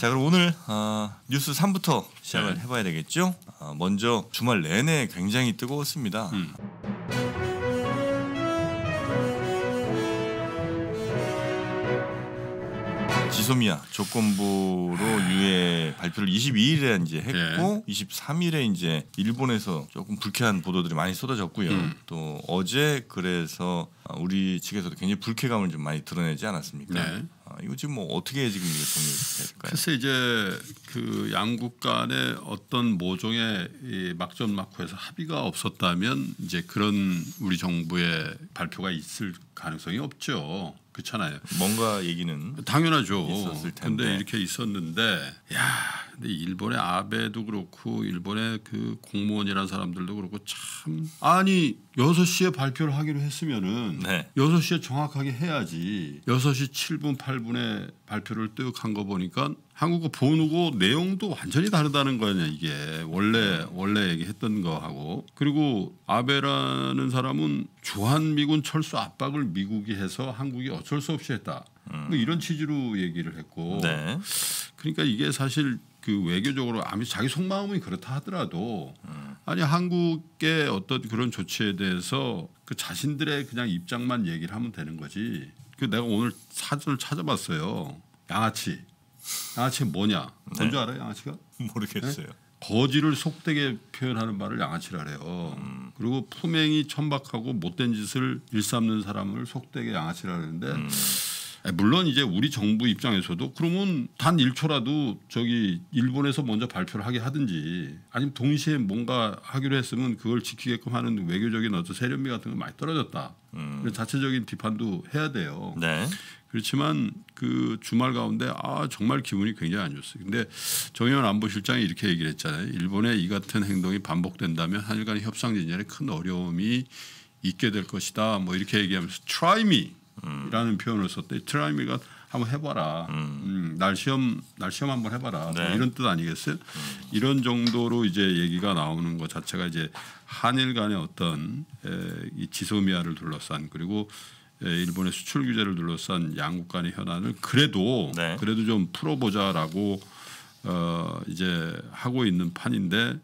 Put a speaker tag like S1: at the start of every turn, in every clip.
S1: 자 그럼 오늘 어, 뉴스 3부터 시작을
S2: 네.
S1: 해봐야 되겠죠. 어, 먼저 주말 내내 굉장히 뜨거웠습니다.
S2: 음.
S1: 지소미아 조건부로 유예 발표를 22일에 이제 했고 23일에 이제 일본에서 조금 불쾌한 보도들이 많이 쏟아졌고요.
S2: 음.
S1: 또 어제 그래서 우리 측에서도 굉장히 불쾌감을 좀 많이 드러내지 않았습니까?
S2: 네.
S1: 아, 이거 지금 뭐 어떻게 지금 이거 정리해야 될까요?
S2: 글쎄 이제 그 양국 간의 어떤 모종의 이 막전 막후에서 합의가 없었다면 이제 그런 우리 정부의 발표가 있을 가능성이 없죠. 그렇잖아요.
S1: 뭔가 얘기는
S2: 당연하죠.
S1: 있었을 텐데.
S2: 근데 이렇게 있었는데 야, 근데 일본의 아베도 그렇고 일본의 그 공무원이라는 사람들도 그렇고 참 아니 6시에 발표를 하기로 했으면은
S1: 네.
S2: 6시에 정확하게 해야지. 6시 7분 8분에 발표를 뜩한거 보니까 한국어 보누고 내용도 완전히 다르다는 거 아니야 이게 원래 원래 얘기했던 거하고 그리고 아베라는 사람은 주한미군 철수 압박을 미국이 해서 한국이 어쩔 수 없이 했다 뭐 이런 취지로 얘기를 했고
S1: 네.
S2: 그러니까 이게 사실 그 외교적으로 아무리 자기 속마음이 그렇다 하더라도 아니 한국의 어떤 그런 조치에 대해서 그 자신들의 그냥 입장만 얘기를 하면 되는 거지. 그 내가 오늘 사전을 찾아봤어요. 양아치. 양아치 뭐냐? 뭔지 알아요, 양아치가?
S1: 모르겠어요.
S2: 거지를 속되게 표현하는 말을 양아치라 그래요. 그리고 품행이 천박하고 못된 짓을 일삼는 사람을 속되게 양아치라 그러는데 에, 물론 이제 우리 정부 입장에서도 그러면 단 1초라도 저기 일본에서 먼저 발표를 하게 하든지 아니면 동시에 뭔가 하기로 했으면 그걸 지키게끔 하는 외교적인 어떤 세련미 같은 거 많이 떨어졌다. 그래서 자체적인 비판도 해야 돼요.
S1: 네.
S2: 그렇지만 그 주말 가운데 아 정말 기분이 굉장히 안 좋았어요. 근데 정의원 안보실장이 이렇게 얘기를 했잖아요. 일본의 이 같은 행동이 반복된다면 한일 간의 협상 진전에 큰 어려움이 있게 될 것이다. 뭐 이렇게 얘기하면서 try me 이라는 표현을 썼대. me가 한번 해봐라. 음, 날 시험 날 시험 한번 해봐라. 뭐
S1: 네.
S2: 이런 뜻 아니겠어요? 이런 정도로 이제 얘기가 나오는 것 자체가 이제 한일 간의 어떤 에, 이 지소미아를 둘러싼 그리고 에, 일본의 수출 규제를 둘러싼 양국 간의 현안을 그래도
S1: 네.
S2: 그래도 좀 풀어보자라고 어 이제 하고 있는 판인데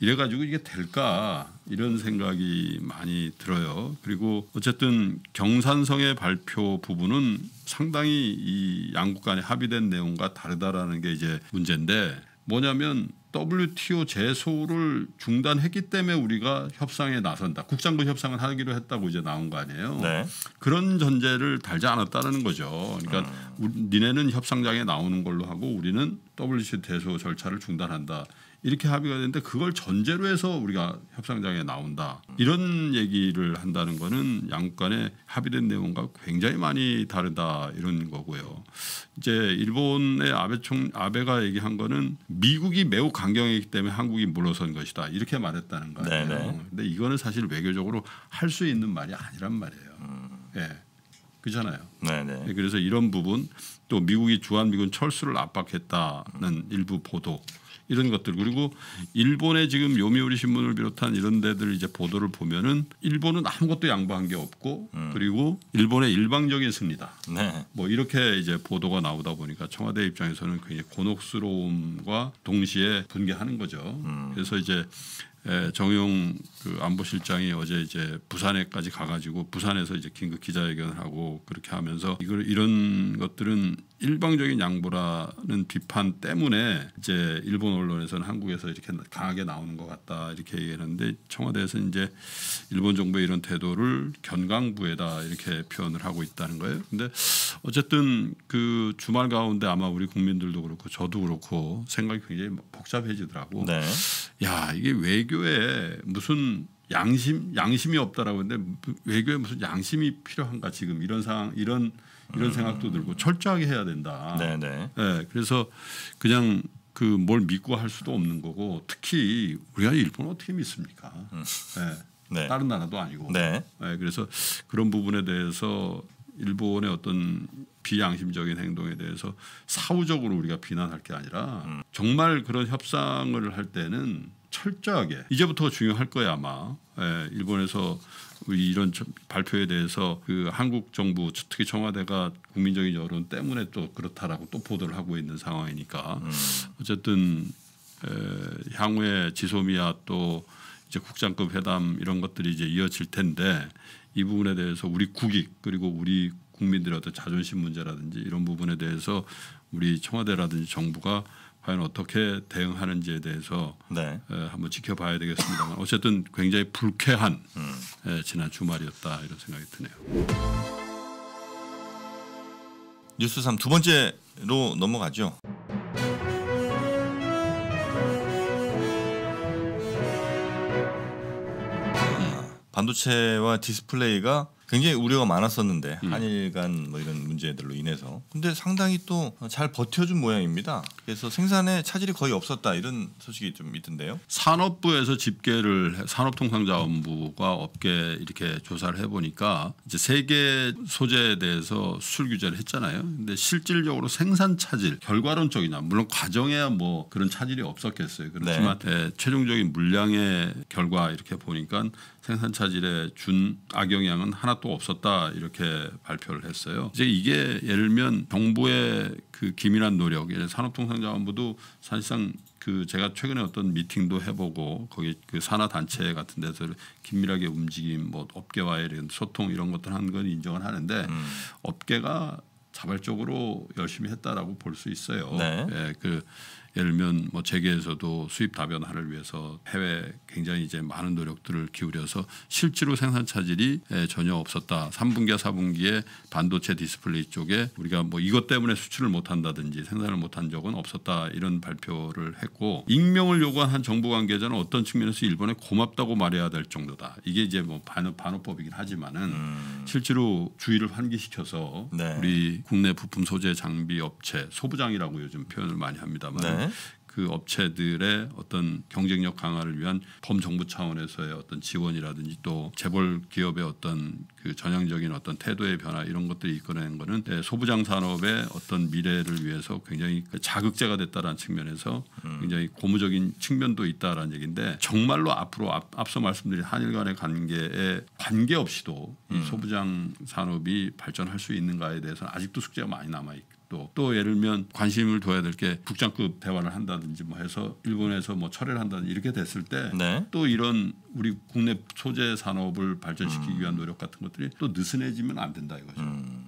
S2: 이래가지고 이게 될까 이런 생각이 많이 들어요. 그리고 어쨌든 경산성의 발표 부분은 상당히 이 양국 간에 합의된 내용과 다르다라는 게 이제 문제인데 뭐냐면 WTO 제소를 중단했기 때문에 우리가 협상에 나선다. 국장부 협상을 하기로 했다고 이제 나온 거 아니에요.
S1: 네.
S2: 그런 전제를 달지 않았다는 거죠. 그러니까
S1: 음.
S2: 우- 니네는 협상장에 나오는 걸로 하고 우리는 WTO 대소 절차를 중단한다. 이렇게 합의가 됐는데 그걸 전제로 해서 우리가 협상장에 나온다. 이런 얘기를 한다는 거는 양국 간에 합의된 내용과 굉장히 많이 다르다 이런 거고요. 이제 일본의 아베 총 아베가 얘기한 거는 미국이 매우 강경했기 때문에 한국이 물러선 것이다. 이렇게 말했다는 거 아니에요.
S1: 네네.
S2: 근데 이거는 사실 외교적으로 할 수 있는 말이 아니란 말이에요. 예. 그렇잖아요.
S1: 네, 네.
S2: 예, 그래서 이런 부분 또 미국이 주한미군 철수를 압박했다는 일부 보도 이런 것들 그리고 일본의 지금 요미우리 신문을 비롯한 이런 데들 이제 보도를 보면은 일본은 아무것도 양보한 게 없고 그리고 일본의 일방적인 승리다.
S1: 네.
S2: 뭐 이렇게 이제 보도가 나오다 보니까 청와대 입장에서는 굉장히 곤혹스러움과 동시에 분개하는 거죠. 그래서 이제 에, 정용 그 안보실장이 어제 이제 부산에까지 가가지고 부산에서 이제 긴급 기자회견을 하고 그렇게 하면서 이걸 이런 것들은 일방적인 양보라는 비판 때문에 이제 일본 언론에서는 한국에서 이렇게 강하게 나오는 것 같다 이렇게 얘기했는데 청와대에서 이제 일본 정부의 이런 태도를 견강부에다 이렇게 표현을 하고 있다는 거예요. 근데 어쨌든 그 주말 가운데 아마 우리 국민들도 그렇고 저도 그렇고 생각이 굉장히 복잡해지더라고.
S1: 네.
S2: 야 이게 외교에 무슨 양심 양심이 없다라고 하는데 외교에 무슨 양심이 필요한가 지금 이런 상황 이런 이런 생각도 들고 철저하게 해야 된다.
S1: 네, 네.
S2: 예, 그래서 그냥 그 뭘 믿고 할 수도 없는 거고 특히 우리가 일본 을 어떻게 믿습니까? 예,
S1: 네.
S2: 다른 나라도 아니고.
S1: 네.
S2: 예, 그래서 그런 부분에 대해서 일본의 어떤 비양심적인 행동에 대해서 사후적으로 우리가 비난할 게 아니라 정말 그런 협상을 할 때는 철저하게. 이제부터 중요할 거야 아마. 예, 일본에서 우리 이런 저- 발표에 대해서 그 한국 정부 특히 청와대가 국민적인 여론 때문에 또 그렇다라고 또 보도를 하고 있는 상황이니까. 어쨌든 에, 향후에 지소미아 또 이제 국장급 회담 이런 것들이 이제 이어질 텐데 이 부분에 대해서 우리 국익 그리고 우리 국민들의 어떤 자존심 문제라든지 이런 부분에 대해서 우리 청와대라든지 정부가 과연 어떻게 대응하는지에 대해서
S1: 네.
S2: 에, 한번 지켜봐야 되겠습니다만 어쨌든 굉장히 불쾌한 에, 지난 주말이었다 이런 생각이 드네요.
S1: 뉴스 3 두 번째로 넘어가죠. 아, 반도체와 디스플레이가 굉장히 우려가 많았었는데 한일 간 뭐 이런 문제들로 인해서 근데 상당히 또 잘 버텨준 모양입니다. 그래서 생산에 차질이 거의 없었다 이런 소식이 좀 있던데요.
S2: 산업부에서 집계를 해- 산업통상자원부가 업계 이렇게 조사를 해보니까 이제 세계 소재에 대해서 수출 규제를 했잖아요. 근데 실질적으로 생산 차질 결과론적이냐 물론 과정에야 뭐 그런 차질이 없었겠어요. 그렇지만 예, 최종적인 물량의 결과 이렇게 보니까 생산 차질에 준 악영향은 하나도 없었다 이렇게 발표를 했어요. 이제 이게 예를 들면 정부의 그 기민한 노력, 예를 산업통상자원부도 사실상 그 제가 최근에 어떤 미팅도 해보고 거기 그 산하 단체 같은 데서 긴밀하게 움직임, 뭐 업계와의 이런 소통 이런 것들 하는 건 인정을 하는데 업계가 자발적으로 열심히 했다라고 볼 수 있어요.
S1: 네.
S2: 예, 그 예를 들면 뭐 재계에서도 수입 다변화를 위해서 해외 굉장히 이제 많은 노력들을 기울여서 실제로 생산 차질이 예, 전혀 없었다. 3분기와 4분기에 반도체 디스플레이 쪽에 우리가 뭐 이것 때문에 수출을 못 한다든지 생산을 못 한 적은 없었다. 이런 발표를 했고 익명을 요구한 한 정부 관계자는 어떤 측면에서 일본에 고맙다고 말해야 될 정도다. 이게 이제 뭐 반어 반어법이긴 하지만은 실제로 주의를 환기시켜서
S1: 네.
S2: 우리 국내 부품 소재 장비 업체 소부장이라고 요즘 표현을 많이 합니다만
S1: 네.
S2: 그 업체들의 어떤 경쟁력 강화를 위한 범정부 차원에서의 어떤 지원이라든지 또 재벌 기업의 어떤 그 전향적인 어떤 태도의 변화 이런 것들이 이끌어낸 거는 예, 소부장 산업의 어떤 미래를 위해서 굉장히 그 자극제가 됐다라는 측면에서 굉장히 고무적인 측면도 있다라는 얘기인데 정말로 앞으로 앞, 앞서 말씀드린 한일 간의 관계에 관계없이도 이 소부장 산업이 발전할 수 있는가에 대해서는 아직도 숙제가 많이 남아 있고 또, 또 예를 들면 관심을 둬야 될 게 국장급 대화를 한다든지 뭐 해서 일본에서 뭐 철회를 한다든지 이렇게 됐을 때또
S1: 네.
S2: 이런 우리 국내 소재 산업을 발전시키기 위한 노력 같은 것들이 또 느슨해지면 안 된다 이거죠.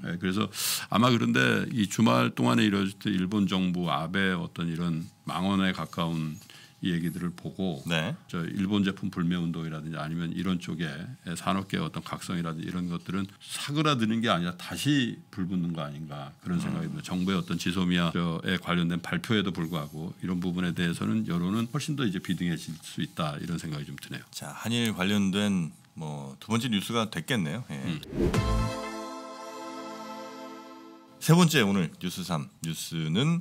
S2: 예, 그래서 아마 그런데 이 주말 동안에 이뤄질 때 일본 정부 아베 어떤 이런 망언에 가까운 이 얘기들을 보고
S1: 네.
S2: 저 일본 제품 불매 운동이라든지 아니면 이런 쪽에 산업계의 어떤 각성이라든지 이런 것들은 사그라드는 게 아니라 다시 불붙는 거 아닌가 그런 생각이 듭니다. 정부의 어떤 지소미아에 관련된 발표에도 불구하고 이런 부분에 대해서는 여론은 훨씬 더 이제 비등해질 수 있다 이런 생각이 좀 드네요.
S1: 자 한일 관련된 뭐 두 번째 뉴스가 됐겠네요. 예. 세 번째 오늘 뉴스 3 뉴스는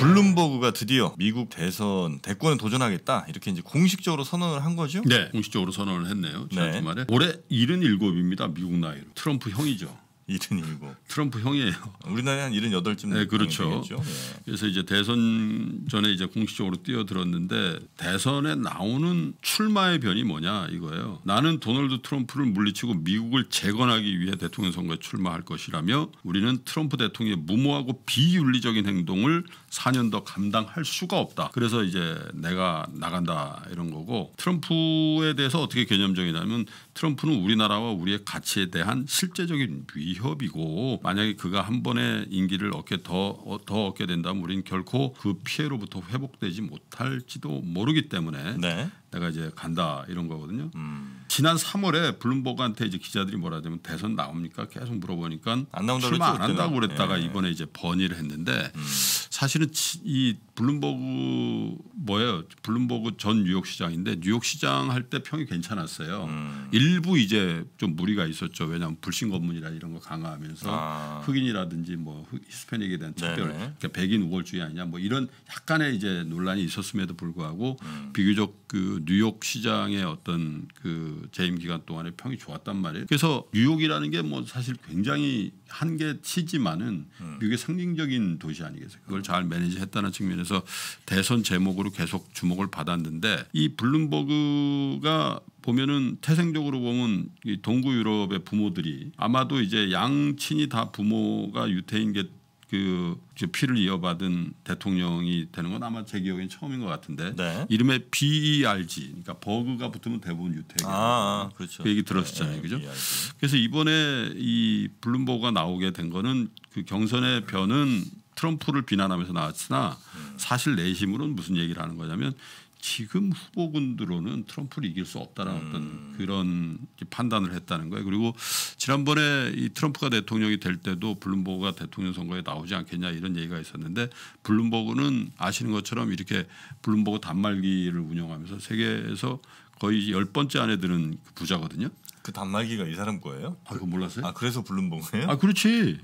S1: 블룸버그가 드디어 미국 대선 대권에 도전하겠다 이렇게 이제 공식적으로 선언을 한 거죠.
S2: 네, 공식적으로 선언을 했네요. 지난
S1: 네.
S2: 주말에 올해 77입니다. 미국 나이로 트럼프 형이죠.
S1: 77.
S2: 트럼프 형이에요.
S1: 우리나라에 한 78쯤
S2: 네, 그렇죠.
S1: 예.
S2: 그래서 이제 대선 전에 이제 공식적으로 뛰어들었는데 대선에 나오는 출마의 변이 뭐냐 이거예요. 나는 도널드 트럼프를 물리치고 미국을 재건하기 위해 대통령 선거에 출마할 것이라며 우리는 트럼프 대통령의 무모하고 비윤리적인 행동을 4년 더 감당할 수가 없다. 그래서 이제 내가 나간다 이런 거고 트럼프에 대해서 어떻게 개념적이냐면 트럼프는 우리나라와 우리의 가치에 대한 실제적인 위협 이고 만약에 그가 한 번의 임기를 얻게 더, 어, 더 얻게 된다면 우리는 결코 그 피해로부터 회복되지 못할지도 모르기 때문에
S1: 네.
S2: 내가 이제 간다 이런 거거든요.
S1: 음.
S2: 지난 3월에 블룸버그한테 이제 기자들이 뭐라 하냐면 대선 나옵니까? 계속 물어보니까
S1: 안 나온다고
S2: 출마 안 한다고. 그랬다가
S1: 예.
S2: 이번에 이제 번의를 했는데
S1: 음.
S2: 사실은 치- 이 블룸버그 뭐예요? 블룸버그 전 뉴욕시장인데 뉴욕시장 할 때 평이 괜찮았어요.
S1: 음.
S2: 일부 이제 좀 무리가 있었죠. 왜냐하면 불심 검문이라 이런 거 강화하면서
S1: 아.
S2: 흑인이라든지 뭐 흑- 히스패닉에 대한 특별. 그러니까 백인 우월주의 아니냐 뭐 이런 약간의 이제 논란이 있었음에도 불구하고
S1: 음.
S2: 비교적 그그 뉴욕 시장의 어떤 그 재임 기간 동안에 평이 좋았단 말이에요. 그래서 뉴욕이라는 게 뭐 사실 굉장히 한계치지만은 미국의 상징적인 도시 아니겠어요. 그걸 잘 매니지했다는 측면에서 대선 제목으로 계속 주목을 받았는데 이 블룸버그가 보면은 태생적으로 보면 이 동구 유럽의 부모들이 아마도 이제 양친이 다 부모가 유태인 게 그 피를 이어받은 대통령이 되는 건 아마 제 기억엔 처음인 것 같은데
S1: 네.
S2: 이름에 BERG 그러니까 버그가 붙으면 대부분 유태계
S1: 아, 아, 그렇죠.
S2: 그 얘기 들었었잖아요,
S1: 네,
S2: 그죠?
S1: BRG.
S2: 그래서 이번에 이 블룸버그가 나오게 된 거는 그 경선의 변은 트럼프를 비난하면서 나왔으나 사실 내심으로는 무슨 얘기를 하는 거냐면 지금 후보군들로는 트럼프를 이길 수 없다라는 어떤 그런 판단을 했다는 거예요. 그리고 지난번에 이 트럼프가 대통령이 될 때도 블룸버그가 대통령 선거에 나오지 않겠냐 이런 얘기가 있었는데 블룸버그는 아시는 것처럼 이렇게 블룸버그 단말기를 운영하면서 세계에서 거의 열 번째 안에 드는 그 부자거든요.
S1: 그 단말기가 이 사람 거예요?
S2: 아, 그거 몰랐어요?
S1: 아 그래서 블룸버그예요?
S2: 아 그렇지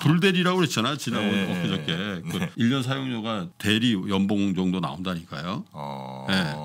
S2: 불대리라고 그랬잖아 지난번
S1: 네.
S2: 엊그저께 그 1년 사용료가 대리 연봉 정도 나온다니까요.
S1: 어,
S2: 네.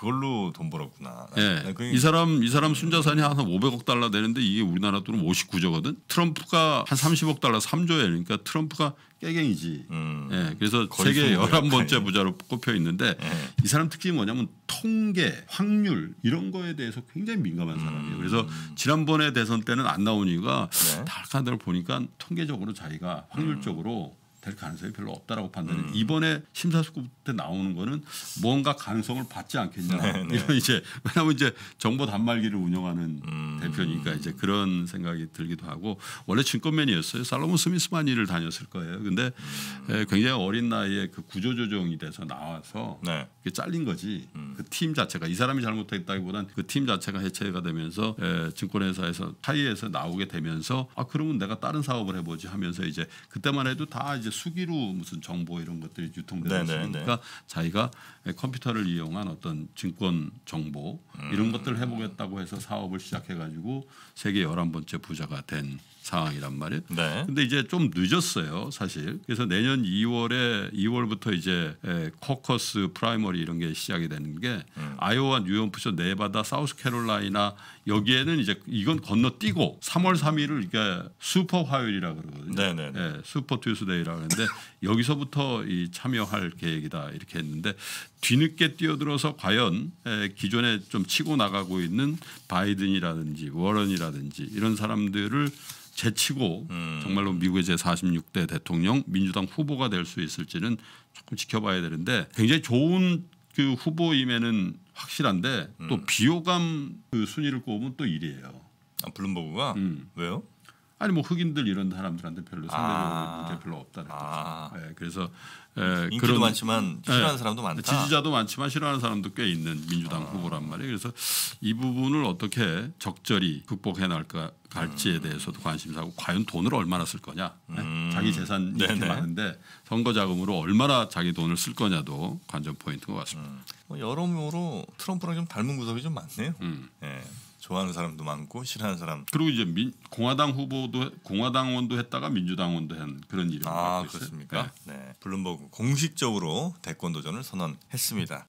S1: 아 그걸로 돈 벌었구나.
S2: 예.
S1: 네, 그-
S2: 이 사람 이 사람 순자산이 한 500억 달러 되는데 이게 우리나라 돈은 59조거든. 트럼프가 한 30억 달러 3조에 그러니까 트럼프가 깨갱이지.
S1: 음.
S2: 예. 그래서 세계
S1: 스무 배
S2: 11번째
S1: 가까이.
S2: 부자로 꼽혀 있는데
S1: 예.
S2: 이 사람 특징이 뭐냐면 통계, 확률 이런 거에 대해서 굉장히 민감한 사람이에요. 그래서 지난번에 대선 때는 안 나온 이유가
S1: 네.
S2: 다른 데를 보니까 통계적으로 자기가 확률적으로 될 가능성이 별로 없다라고 판단해.
S1: 음.
S2: 이번에 심사숙고 때 나오는 거는 뭔가 가능성을 받지 않겠냐.
S1: 네, 네.
S2: 이런 이제 왜냐하면 이제 정보 단말기를 운영하는
S1: 음.
S2: 대표니까 이제 그런 생각이 들기도 하고 원래 증권맨이었어요. 살로몬 스미스만 일을 다녔을 거예요. 근데
S1: 음.
S2: 에, 굉장히 어린 나이에 그 구조조정이 돼서 나와서
S1: 네.
S2: 그게 잘린 거지.
S1: 음.
S2: 그팀 자체가 이 사람이 잘못했다기보단 그 팀 자체가 해체가 되면서 에, 증권회사에서 타이에서 나오게 되면서 아 그러면 내가 다른 사업을 해보지 하면서 이제 그때만 해도 다 이제 수기로 무슨 정보 이런 것들이 유통되고
S1: 네, 네,
S2: 있으니까 자기가 컴퓨터를 이용한 어떤 증권 정보
S1: 음.
S2: 이런 것들을 해보겠다고 해서 사업을 시작해가지고 세계 11번째 부자가 된 상황이란 말이에요.
S1: 네.
S2: 근데 이제 좀 늦었어요, 사실. 그래서 내년 2월에 2월부터 이제 에, 코커스 primary 이런 게 시작이 되는 게
S1: 음.
S2: 아이오와 뉴햄프셔, 네바다, 사우스캐롤라이나 여기에는 이제 이건 건너뛰고 3월 3일을 이게 슈퍼 화요일이라 그러거든요.
S1: 네네네.
S2: 예, Super Tuesday라 그러는데 여기서부터 이 참여할 계획이다 이렇게 했는데 뒤늦게 뛰어들어서 과연 에, 기존에 좀 치고 나가고 있는 바이든이라든지 워런이라든지 이런 사람들을 제치고
S1: 음.
S2: 정말로 미국의 제 46대 대통령 민주당 후보가 될 수 있을지는 조금 지켜봐야 되는데 굉장히 좋은 그 후보임에는 확실한데
S1: 음.
S2: 또 비호감 그 순위를 꼽으면 또 일이에요.
S1: 아, 블룸버그가
S2: 음.
S1: 왜요?
S2: 아니 뭐 흑인들 이런 사람들한테 별로 상대적으로
S1: 아.
S2: 인기가 별로 없다는
S1: 아.
S2: 거죠. 예, 그래서 예,
S1: 인기도
S2: 그런
S1: 많지만 싫어하는
S2: 예,
S1: 사람도 많다.
S2: 지지자도 많지만 싫어하는 사람도 꽤 있는 민주당 후보란 말이에요. 그래서 이 부분을 어떻게 적절히 극복해 나갈까 갈지에
S1: 음.
S2: 대해서도 관심사고 과연 돈을 얼마나 쓸 거냐. 예?
S1: 음.
S2: 자기 재산 이렇게
S1: 네네.
S2: 많은데 선거 자금으로 얼마나 자기 돈을 쓸 거냐도 관전 포인트인 것 같습니다.
S1: 뭐 여러모로 트럼프랑 좀 닮은 구석이 좀 많네요.
S2: 음.
S1: 예. 좋아하는 사람도 많고 싫어하는 사람.
S2: 그리고 이제 민, 공화당 후보도 공화당원도 했다가 민주당원도 한 그런 이름을
S1: 아. 그렇습니까?
S2: 네.
S1: 네. 블룸버그 공식적으로 대권 도전을 선언했습니다.